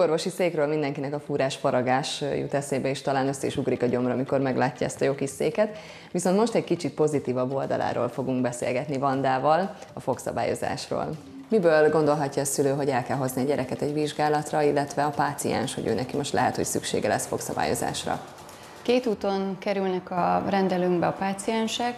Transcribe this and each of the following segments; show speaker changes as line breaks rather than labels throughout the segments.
fogorvosi székről mindenkinek a fúrás faragás jut eszébe, és talán össze is ugrik a gyomra, amikor meglátja ezt a jó kis széket. Viszont most egy kicsit pozitívabb oldaláról fogunk beszélgetni Vandával, a fogszabályozásról. Miből gondolhatja a szülő, hogy el kell hozni a gyereket egy vizsgálatra, illetve a páciens, hogy ő neki most lehet, hogy szüksége lesz fogszabályozásra?
Két úton kerülnek a rendelőnkbe a páciensek.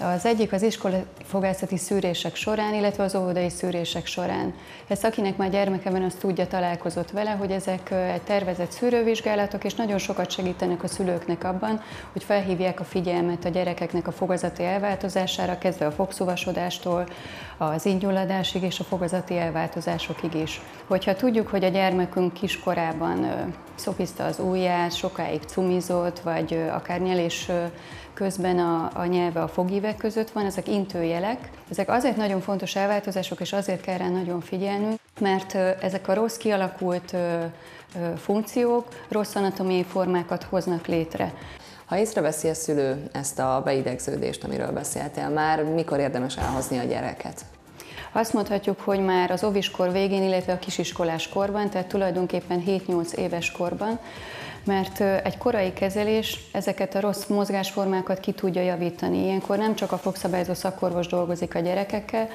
Az egyik az iskolai fogászati szűrések során, illetve az óvodai szűrések során. Ezt akinek már gyermeke van, az tudja, találkozott vele, hogy ezek egy tervezett szűrővizsgálatok, és nagyon sokat segítenek a szülőknek abban, hogy felhívják a figyelmet a gyerekeknek a fogazati elváltozására, kezdve a fogszúvasodástól, az ingyulladásig és a fogazati elváltozásokig is. Hogyha tudjuk, hogy a gyermekünk kiskorában szopizta az ujját, sokáig cumizott, vagy akár nyelés közben a, a nyelve a fogívek között van, ezek intőjelek. Ezek azért nagyon fontos elváltozások, és azért kell rá nagyon figyelnünk, mert ezek a rossz kialakult funkciók rossz anatomiai formákat hoznak létre.
Ha észreveszi a szülő ezt a beidegződést, amiről beszéltél már, mikor érdemes elhozni a gyereket?
Azt mondhatjuk, hogy már az oviskor végén, illetve a kisiskolás korban, tehát tulajdonképpen 7-8 éves korban, mert egy korai kezelés ezeket a rossz mozgásformákat ki tudja javítani. Ilyenkor nem csak a fogszabályozó szakorvos dolgozik a gyerekekkel,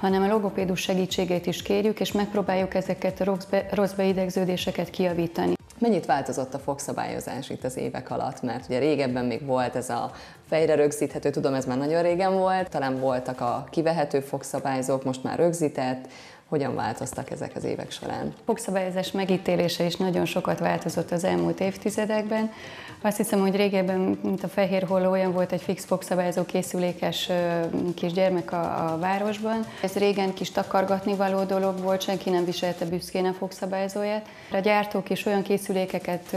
hanem a logopédus segítségét is kérjük, és megpróbáljuk ezeket a rossz beidegződéseket kijavítani.
Mennyit változott a fogszabályozás itt az évek alatt? Mert ugye régebben még volt ez a fejre rögzíthető, tudom ez már nagyon régen volt, talán voltak a kivehető fogszabályzók, most már rögzített, hogyan változtak ezek az évek során?
A fogszabályozás megítélése is nagyon sokat változott az elmúlt évtizedekben. Azt hiszem, hogy régebben, mint a fehér holló, olyan volt egy fix fogszabályozó készülékes kisgyermek a, a városban. Ez régen kis takargatni való dolog volt, senki nem viselte büszkén a fogszabályozóját. A gyártók is olyan készülékeket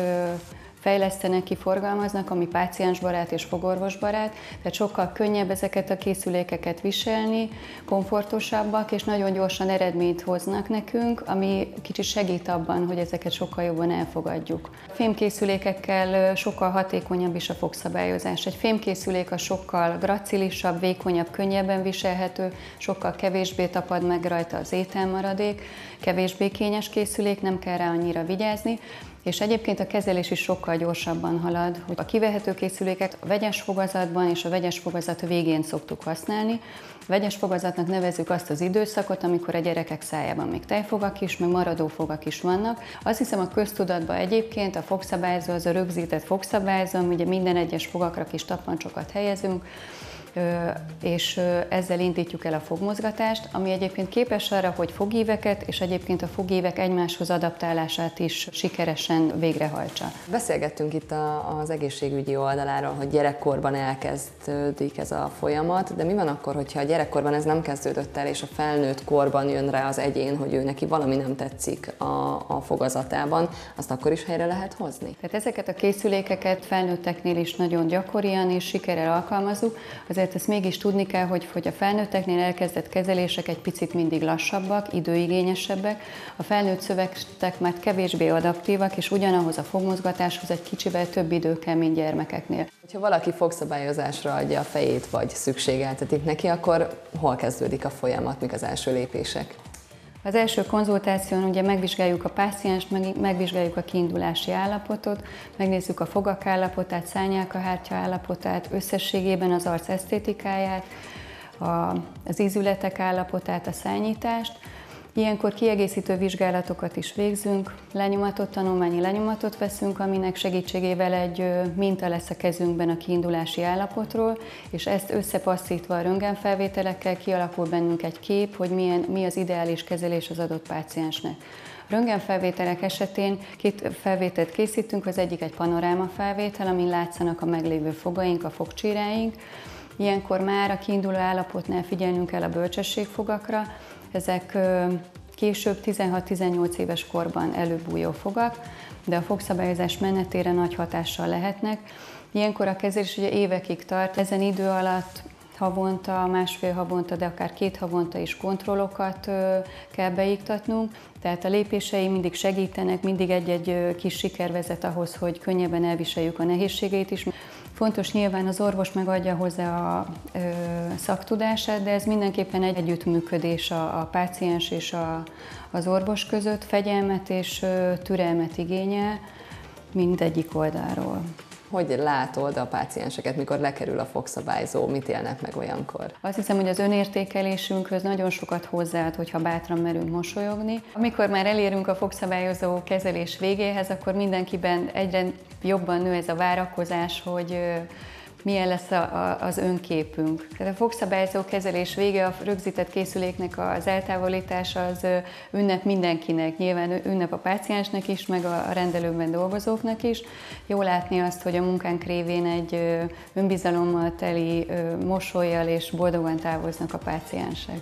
fejlesztenek ki, forgalmaznak, ami páciensbarát és fogorvosbarát, tehát sokkal könnyebb ezeket a készülékeket viselni, komfortosabbak, és nagyon gyorsan eredményt hoznak nekünk, ami kicsit segít abban, hogy ezeket sokkal jobban elfogadjuk. A fémkészülékekkel sokkal hatékonyabb is a fogszabályozás. Egy fémkészülék a sokkal gracilisabb, vékonyabb, könnyebben viselhető, sokkal kevésbé tapad meg rajta az ételmaradék, kevésbé kényes készülék, nem kell rá annyira vigyázni, és egyébként a kezelés is sokkal gyorsabban halad, hogy a kivehető készüléket a vegyes fogazatban és a vegyes fogazat végén szoktuk használni. A vegyes fogazatnak nevezzük azt az időszakot, amikor a gyerekek szájában még tejfogak is, meg maradó fogak is vannak. Azt hiszem a köztudatban egyébként a fogszabályzó, az a rögzített fogszabályzó, ugye minden egyes fogakra kis tapancsokat helyezünk, és ezzel indítjuk el a fogmozgatást, ami egyébként képes arra, hogy fogíveket és egyébként a fogívek egymáshoz adaptálását is sikeresen végrehajtsa.
Beszélgettünk itt az egészségügyi oldaláról, hogy gyerekkorban elkezdődik ez a folyamat, de mi van akkor, hogyha a gyerekkorban ez nem kezdődött el, és a felnőtt korban jön rá az egyén, hogy ő neki valami nem tetszik a, a fogazatában, azt akkor is helyre lehet hozni?
Tehát ezeket a készülékeket felnőtteknél is nagyon gyakorian és sikerrel alkalmazunk. Az azért ezt mégis tudni kell, hogy, hogy a felnőtteknél elkezdett kezelések egy picit mindig lassabbak, időigényesebbek, a felnőtt szövegtek már kevésbé adaptívak, és ugyanahoz a fogmozgatáshoz egy kicsivel több idő kell, mint gyermekeknél.
Ha valaki fogszabályozásra adja a fejét, vagy szükségeltetik neki, akkor hol kezdődik a folyamat, mik az első lépések?
Az első konzultáción ugye megvizsgáljuk a pácienst, meg, megvizsgáljuk a kiindulási állapotot, megnézzük a fogak állapotát, szányálkahártya állapotát, összességében az arc esztétikáját, a, az ízületek állapotát, a szányítást, Ilyenkor kiegészítő vizsgálatokat is végzünk, lenyomatot, tanulmányi lenyomatot veszünk, aminek segítségével egy minta lesz a kezünkben a kiindulási állapotról, és ezt összepasszítva a röntgenfelvételekkel kialakul bennünk egy kép, hogy milyen, mi az ideális kezelés az adott páciensnek. Röntgenfelvételek esetén két felvételt készítünk, az egyik egy panoráma felvétel, amin látszanak a meglévő fogaink, a fogcsíráink. Ilyenkor már a kiinduló állapotnál figyelnünk kell a bölcsességfogakra, ezek később 16-18 éves korban előbújó fogak, de a fogszabályozás menetére nagy hatással lehetnek. Ilyenkor a kezelés ugye évekig tart, ezen idő alatt havonta, másfél havonta, de akár két havonta is kontrollokat kell beiktatnunk, tehát a lépései mindig segítenek, mindig egy-egy kis siker vezet ahhoz, hogy könnyebben elviseljük a nehézségeit is. Fontos nyilván az orvos megadja hozzá a szaktudását, de ez mindenképpen egy együttműködés a, a páciens és a, az orvos között, fegyelmet és türelmet igényel mindegyik oldalról.
Hogy látod a pácienseket, mikor lekerül a fogszabályzó, mit élnek meg olyankor?
Azt hiszem, hogy az önértékelésünkhöz nagyon sokat hozzáad, hogyha bátran merünk mosolyogni. Amikor már elérünk a fogszabályozó kezelés végéhez, akkor mindenkiben egyre jobban nő ez a várakozás, hogy milyen lesz a, a, az önképünk. Tehát a fogszabályzó kezelés vége, a rögzített készüléknek az eltávolítása az ünnep mindenkinek, nyilván ünnep a páciensnek is, meg a rendelőben dolgozóknak is. Jó látni azt, hogy a munkánk révén egy önbizalommal teli mosolyjal és boldogan távoznak a páciensek.